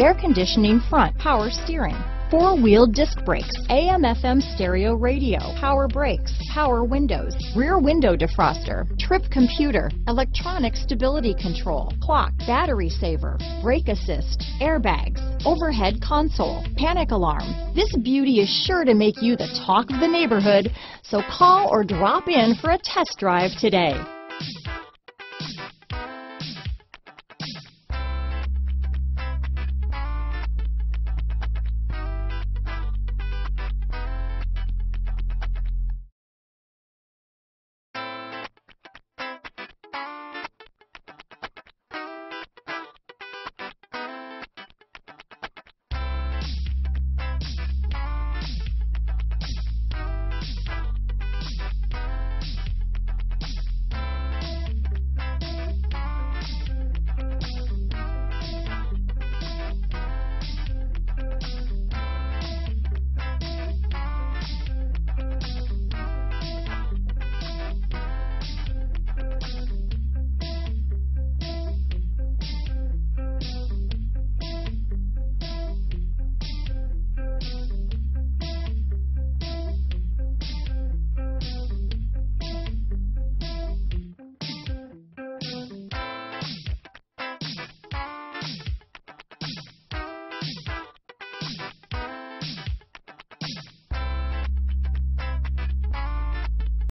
air conditioning front, power steering, four-wheel disc brakes, AM FM stereo radio, power brakes, power windows, rear window defroster, trip computer, electronic stability control, clock, battery saver, brake assist, airbags, overhead console, panic alarm. This beauty is sure to make you the talk of the neighborhood, so call or drop in for a test drive today.